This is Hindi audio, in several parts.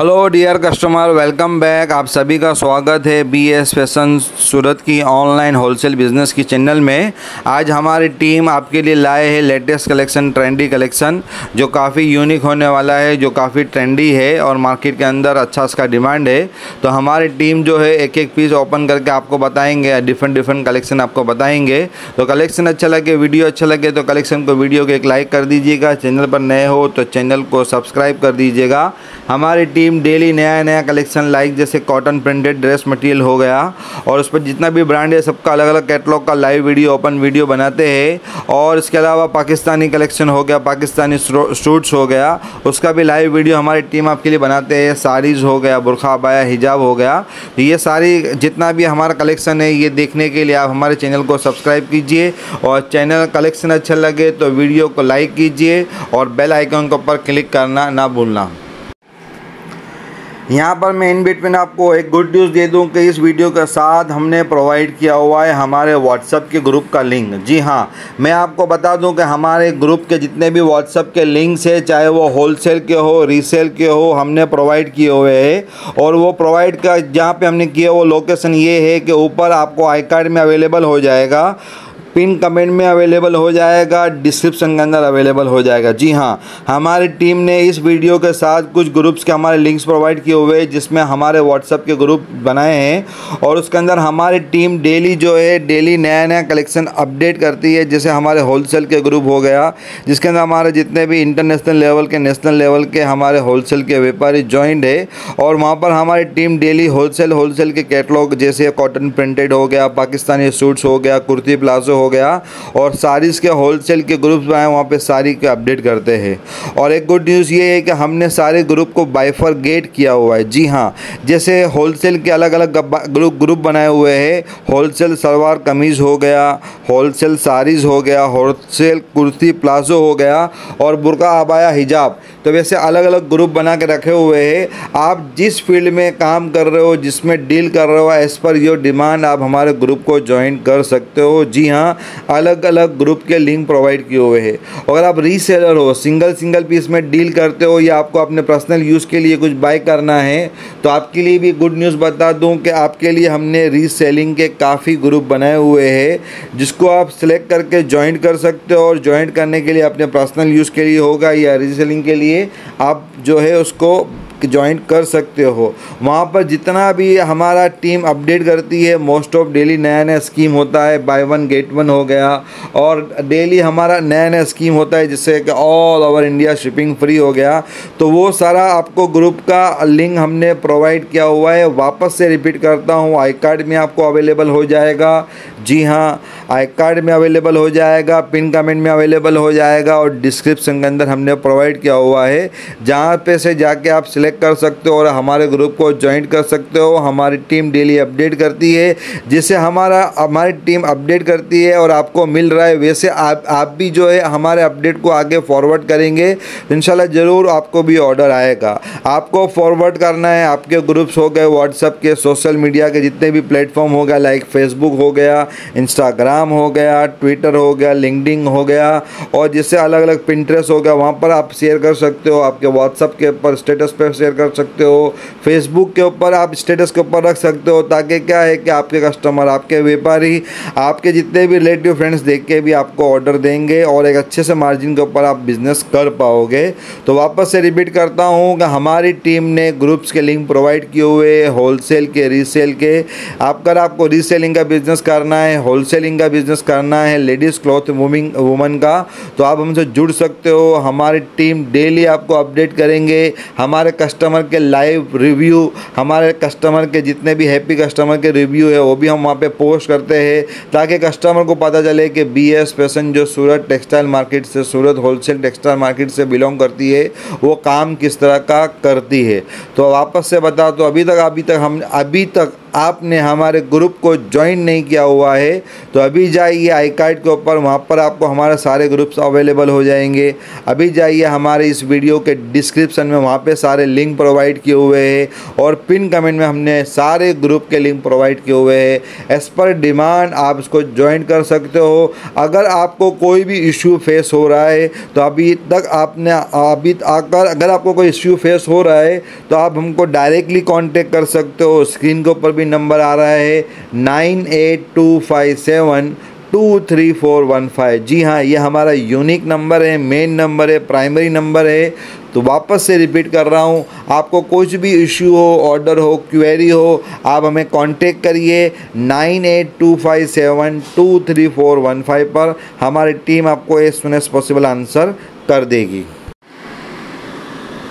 Hello dear customer welcome back आप सभी का स्वागत है बी एस फ़ैशन सूरत की ऑनलाइन होलसेल बिज़नेस की चैनल में। आज हमारी टीम आपके लिए लाए है लेटेस्ट कलेक्शन ट्रेंडी कलेक्शन जो काफ़ी यूनिक होने वाला है, जो काफ़ी ट्रेंडी है और मार्केट के अंदर अच्छा उसका डिमांड है। तो हमारी टीम जो है एक एक पीस ओपन करके आपको बताएँगे डिफरेंट डिफरेंट कलेक्शन आपको बताएँगे। तो कलेक्शन अच्छा लगे वीडियो अच्छा लगे तो कलेक्शन को वीडियो को एक लाइक कर दीजिएगा। चैनल पर नए हो तो चैनल को सब्सक्राइब कर दीजिएगा। हमारी टीम डेली नया नया कलेक्शन लाइक जैसे कॉटन प्रिंटेड ड्रेस मटेरियल हो गया। और उस पर जितना भी ब्रांड है, सबका अलग अलग कैटलॉग का लाइव वीडियो ओपन वीडियो बनाते हैं। और इसके अलावा पाकिस्तानी कलेक्शन हो गया, पाकिस्तानी सूट्स हो गया। उसका भी लाइव वीडियो हमारी टीम आपके लिए बनाते हैं। साड़ीज़ हो गया, बुरखा बाया हिजाब हो गया। ये सारी, जितना भी हमारा कलेक्शन है, ये देखने के लिए आप हमारे चैनल को सब्सक्राइब कीजिए। और चैनल कलेक्शन अच्छा लगे तो वीडियो को लाइक कीजिए। और बेल आइकन के ऊपर क्लिक करना ना भूलना। यहाँ पर मैं इन बिटवीन आपको एक गुड न्यूज़ दे दूँ कि इस वीडियो के साथ हमने प्रोवाइड किया हुआ है हमारे व्हाट्सअप के ग्रुप का लिंक जी हाँ मैं आपको बता दूँ कि हमारे ग्रुप के जितने भी व्हाट्सअप के लिंक्स है, चाहे वो होलसेल के हो रीसेल के हो, हमने प्रोवाइड किए हुए हैं और वो प्रोवाइड का जहाँ पर हमने किया वो लोकेसन ये है कि ऊपर आपको आई कार्ड में अवेलेबल हो जाएगा। पिन कमेंट में अवेलेबल हो जाएगा डिस्क्रिप्शन के अंदर अवेलेबल हो जाएगा। जी हाँ हमारी टीम ने इस वीडियो के साथ कुछ ग्रुप्स के हमारे लिंक्स प्रोवाइड किए हुए हैं जिसमें हमारे व्हाट्सअप के ग्रुप बनाए हैं, और उसके अंदर हमारी टीम डेली जो है डेली नया नया कलेक्शन अपडेट करती है, जैसे हमारे होलसेल के ग्रुप हो गया, जिसके अंदर हमारे जितने भी इंटरनेशनल लेवल के नेशनल लेवल के हमारे होलसेल के व्यापारी ज्वाइंट है, और वहाँ पर हमारी टीम डेली होलसेल होलसेल के कैटलॉग जैसे कॉटन प्रिंटेड हो गया, पाकिस्तानी सूट्स हो गया, कुर्ती प्लाजो हो गया और साड़ीज़ के होलसेल के ग्रुप्स बनाए वहाँ पे सारी के अपडेट करते हैं। और एक गुड न्यूज़ ये है कि हमने सारे ग्रुप को बाइफर गेट किया हुआ है। जी हाँ जैसे होलसेल के अलग अलग ग्रुप ग्रुप बनाए हुए हैं होलसेल सलवार कमीज़ हो गया होलसेल साड़ीज़ हो गया होलसेल कुर्ती प्लाजो हो गया और बुरका आबाया हिजाब। तो वैसे अलग अलग ग्रुप बना के रखे हुए हैं। आप जिस फ़ील्ड में काम कर रहे हो, जिसमें डील कर रहे हो एज़ पर योर डिमांड आप हमारे ग्रुप को ज्वाइन कर सकते हो। जी हाँ अलग अलग ग्रुप के लिंक प्रोवाइड किए हुए हैं। अगर आप रीसेलर हो सिंगल सिंगल पीस में डील करते हो या आपको अपने पर्सनल यूज़ के लिए कुछ बाय करना है तो आपके लिए भी गुड न्यूज़ बता दूँ कि आपके लिए हमने रीसेलिंग के काफ़ी ग्रुप बनाए हुए हैं, जिसको आप सिलेक्ट करके ज्वाइन कर सकते हो और ज्वाइन करने के लिए अपने पर्सनल यूज़ के लिए होगा या रीसेलिंग के लिए, आप जो है उसको ज्वाइन कर सकते हो। वहाँ पर जितना भी हमारा टीम अपडेट करती है मोस्ट ऑफ़ डेली नया नया स्कीम होता है बाय वन गेट वन हो गया। और डेली हमारा नया नया स्कीम होता है, जिससे कि all over India shipping free हो गया। तो वो सारा आपको ग्रुप का लिंक हमने प्रोवाइड किया हुआ है। वापस से रिपीट करता हूँ आई कार्ड में आपको अवेलेबल हो जाएगा। जी हाँ आई कार्ड में अवेलेबल हो जाएगा पिन कमेंट में अवेलेबल हो जाएगा और डिस्क्रिप्शन के अंदर हमने प्रोवाइड किया हुआ है। जहाँ पे से जाके आप सिलेक्ट सेलेक्ट कर सकते हो और हमारे ग्रुप को ज्वाइन कर सकते हो। हमारी टीम डेली अपडेट करती है, जिससे हमारा, हमारी टीम अपडेट करती है और आपको मिल रहा है। वैसे आप आप भी जो है, हमारे अपडेट को आगे फॉरवर्ड करेंगे। इंशाल्लाह ज़रूर आपको भी ऑर्डर आएगा। आपको फॉरवर्ड करना है। आपके ग्रुप्स हो गए व्हाट्सअप के सोशल मीडिया के, जितने भी प्लेटफॉर्म हो गया लाइक फेसबुक हो गया इंस्टाग्राम हो गया ट्विटर हो गया लिंकडिंग हो गया, और जिससे अलग अलग पिंट्रेस हो गया, वहाँ पर आप शेयर कर सकते हो। आपके व्हाट्सअप के ऊपर स्टेटस पर शेयर कर सकते हो। फेसबुक के ऊपर आप स्टेटस के ऊपर रख सकते हो ताकि क्या है कि आपके कस्टमर आपके व्यापारी, आपके जितने भी रिलेटिव फ्रेंड्स देख के भी आपको ऑर्डर देंगे और एक अच्छे से मार्जिन के ऊपर आप बिज़नेस कर पाओगे। तो वापस से रिपीट करता हूँ कि हमारी टीम ने ग्रुप्स के लिंक प्रोवाइड किए हुए होलसेल के रीसेल के। आप अगर आपको रीसेलिंग का बिज़नेस करना है होलसेलिंग का बिज़नेस करना है लेडीज़ क्लॉथ वूमिंग वुमन का। तो आप हमसे जुड़ सकते हो, हमारी टीम डेली आपको अपडेट करेंगे, हमारे कस्टमर के लाइव रिव्यू हमारे कस्टमर के जितने भी हैप्पी कस्टमर के रिव्यू है, वो भी हम वहाँ पे पोस्ट करते हैं, ताकि कस्टमर को पता चले कि बी एस फ़ैशन जो सूरत टेक्सटाइल मार्केट से, सूरत होलसेल टेक्सटाइल मार्केट से बिलोंग करती है, वो काम किस तरह का करती है। तो वापस से बता तो अभी तक अभी तक हम, अभी तक आपने हमारे ग्रुप को ज्वाइन नहीं किया हुआ है तो अभी जाइए आई कार्ड के ऊपर, वहाँ पर आपको हमारे सारे ग्रुप्स अवेलेबल हो जाएँगे। अभी जाइए हमारे इस वीडियो के डिस्क्रिप्शन में, वहाँ पे सारे लिंक प्रोवाइड किए हुए हैं और पिन कमेंट में हमने सारे ग्रुप के लिंक प्रोवाइड किए हुए हैं। एज़ पर डिमांड आप इसको ज्वाइन कर सकते हो। अगर आपको कोई भी इश्यू फेस हो रहा है तो अभी तक आपने, अभी आकर, अगर आपको कोई इश्यू फेस हो रहा है तो आप हमको डायरेक्टली कॉन्टेक्ट कर सकते हो। स्क्रीन के ऊपर भी नंबर आ रहा है nine eight two five seven two three four one five. जी हाँ ये हमारा यूनिक नंबर है, मेन नंबर है, प्राइमरी नंबर है। तो वापस से रिपीट कर रहा हूँ, आपको कुछ भी इश्यू हो, ऑर्डर हो, क्वेरी हो, आप हमें कांटेक्ट करिए nine eight two five seven two three four one five पर। हमारी टीम आपको as soon as possible answer कर देगी।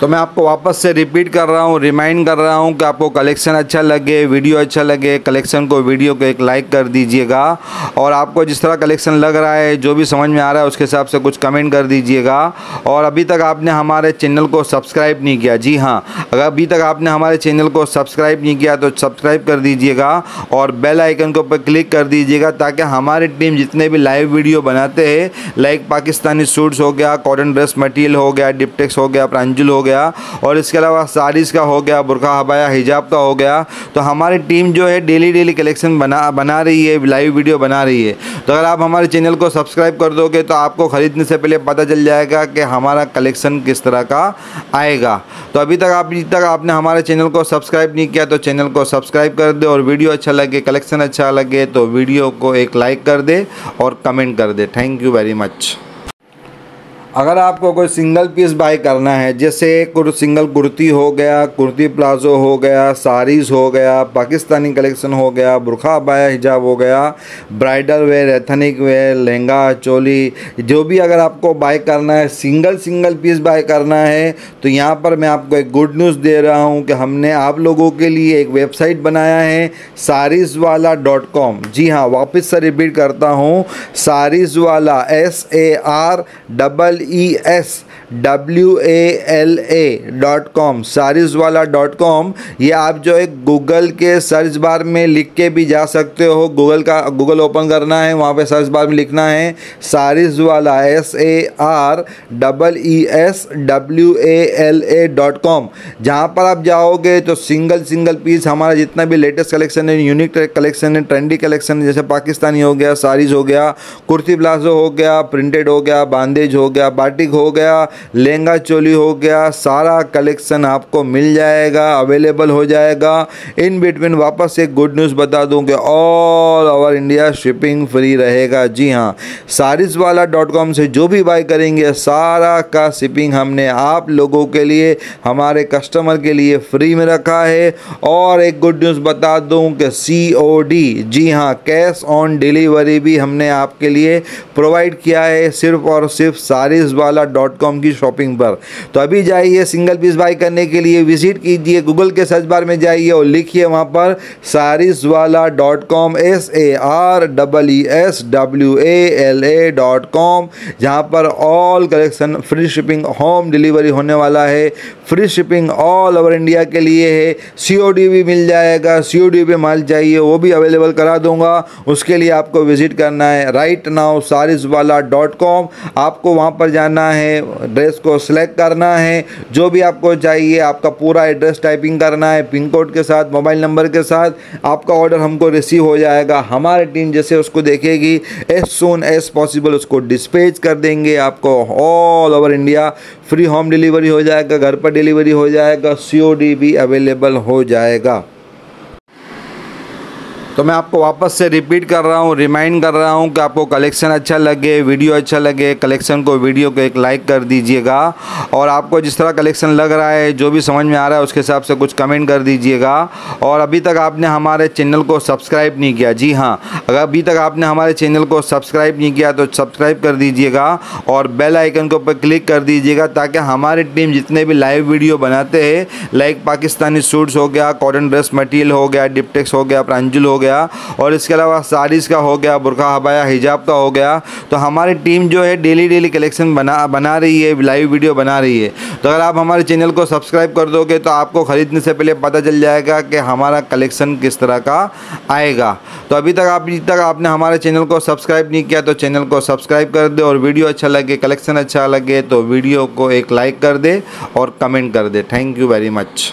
तो मैं आपको वापस से रिपीट कर रहा हूँ रिमाइंड कर रहा हूँ कि आपको कलेक्शन अच्छा लगे वीडियो अच्छा लगे कलेक्शन को वीडियो को एक लाइक कर दीजिएगा और आपको जिस तरह कलेक्शन लग रहा है, जो भी समझ में आ रहा है, उसके हिसाब से कुछ कमेंट कर दीजिएगा और अभी तक आपने हमारे चैनल को सब्सक्राइब नहीं किया। जी हाँ अगर अभी तक आपने हमारे चैनल को सब्सक्राइब नहीं किया तो सब्सक्राइब कर दीजिएगा और बेल आइकन के ऊपर क्लिक कर दीजिएगा ताकि हमारी टीम जितने भी लाइव वीडियो बनाते हैं लाइक पाकिस्तानी सूट्स हो गया कॉटन ड्रेस मटीरियल हो गया डिपटेक्स हो गया प्रांजुल हो गया गया और इसके अलावा साड़ीज़ का हो गया, बुरखा हबाया, हिजाब का हो गया। तो हमारी टीम जो है डेली डेली कलेक्शन बना बना रही है, लाइव वीडियो बना रही है। तो अगर आप हमारे चैनल को सब्सक्राइब कर दोगे तो आपको ख़रीदने से पहले पता चल जाएगा कि हमारा कलेक्शन किस तरह का आएगा। तो अभी तक आप तक आपने हमारे चैनल को सब्सक्राइब नहीं किया तो चैनल को सब्सक्राइब कर दे और वीडियो अच्छा लगे, कलेक्शन अच्छा लगे तो वीडियो को एक लाइक कर दे और कमेंट कर दे। Thank you very much. अगर आपको कोई सिंगल पीस बाय करना है, जैसे सिंगल कुर्ती हो गया, कुर्ती प्लाजो हो गया, साड़ीज़ हो गया, पाकिस्तानी कलेक्शन हो गया, बुरखा बाया हिजाब हो गया bridal wear ethnic wear lehenga, choli, जो भी अगर आपको बाय करना है सिंगल सिंगल पीस बाय करना है तो यहाँ पर मैं आपको एक गुड न्यूज़ दे रहा हूँ कि हमने आप लोगों के लिए एक वेबसाइट बनाया है सारीज़ वाला डॉट कॉम जी हाँ वापस से रिपीट करता हूँ सारीज़ वाला S A R double E S W A L A dot com saris वाला डॉट कॉम ये आप जो है गूगल के सर्च बार में लिख के भी जा सकते हो। गूगल का गूगल ओपन करना है, वहाँ पे सर्च बार में लिखना है सारिस वाला S A R double E S W A L A dot com जहाँ पर आप जाओगे तो सिंगल सिंगल पीस हमारा जितना भी लेटेस्ट कलेक्शन है यूनिक कलेक्शन है ट्रेंडी कलेक्शन है, जैसे पाकिस्तानी हो गया साड़ीज़ हो गया, कुर्ती प्लाजो हो गया प्रिंटेड हो गया बांदेज हो गया बाटिक हो गया लहंगा चोली हो गया, सारा कलेक्शन आपको मिल जाएगा अवेलेबल हो जाएगा। इन बिटवीन वापस एक गुड न्यूज़ बता दूँ कि all over India shipping free रहेगा। जी हाँ सारिस वाला डॉट कॉम से जो भी बाई करेंगे, सारा का शिपिंग हमने आप लोगों के लिए, हमारे कस्टमर के लिए फ्री में रखा है। और एक गुड न्यूज़ बता दूँ कि सी जी हाँ कैश ऑन डिलीवरी भी हमने आपके लिए प्रोवाइड किया है। सिर्फ़ और सिर्फ़ सारिस वाला डॉट कॉम की शॉपिंग पर। तो अभी जाइए सिंगल पीस बाई करने के लिए विज़िट कीजिए गूगल के सर्च बार में जाइए और लिखिए वहाँ पर सारिस वाला dot com S A R double E S W A L A dot com जहाँ पर all collection free shipping home delivery होने वाला है। Free shipping all over India के लिए है। सीओडी भी मिल जाएगा सी ओ पे माल चाहिए, वो भी अवेलेबल करा दूँगा। उसके लिए आपको विज़िट करना है। राइट नाउ सारिस वाला डॉट कॉम आपको वहाँ पर जाना है। ड्रेस को सिलेक्ट करना है। जो भी आपको चाहिए, आपका पूरा एड्रेस टाइपिंग करना है पिन कोड के साथ मोबाइल नंबर के साथ, आपका ऑर्डर हमको रिसीव हो जाएगा। हमारी टीम जैसे उसको देखेगी एज सुन एज पॉसिबल उसको डिस्पेच कर देंगे। आपको all over India free home delivery हो जाएगा, घर पर डिलीवरी हो जाएगा सीओडी भी अवेलेबल हो जाएगा। तो मैं आपको वापस से रिपीट कर रहा हूँ रिमाइंड कर रहा हूँ कि आपको कलेक्शन अच्छा लगे वीडियो अच्छा लगे कलेक्शन को वीडियो को एक लाइक कर दीजिएगा और आपको जिस तरह कलेक्शन लग रहा है, जो भी समझ में आ रहा है, उसके हिसाब से कुछ कमेंट कर दीजिएगा और अभी तक आपने हमारे चैनल को सब्सक्राइब नहीं किया। जी हाँ अगर अभी तक आपने हमारे चैनल को सब्सक्राइब नहीं किया तो सब्सक्राइब कर दीजिएगा और बेल आइकन के ऊपर क्लिक कर दीजिएगा ताकि हमारी टीम जितने भी लाइव वीडियो बनाते हैं लाइक पाकिस्तानी सूट्स हो गया कॉटन ड्रेस मटीरियल हो गया डिप्टेक्स हो गया प्रांजुल हो गया और इसके अलावा साड़ीज़ का हो गया, बुरखा हबाया, हिजाब का हो गया। तो हमारी टीम जो है डेली डेली कलेक्शन बना बना रही है लाइव वीडियो बना रही है। तो अगर आप हमारे चैनल को सब्सक्राइब कर दोगे तो आपको ख़रीदने से पहले पता चल जाएगा कि हमारा कलेक्शन किस तरह का आएगा। तो अभी तक आप तक आपने हमारे चैनल को सब्सक्राइब नहीं किया तो चैनल को सब्सक्राइब कर दे और वीडियो अच्छा लगे, कलेक्शन अच्छा लगे तो वीडियो को एक लाइक कर दे और कमेंट कर दे। Thank you very much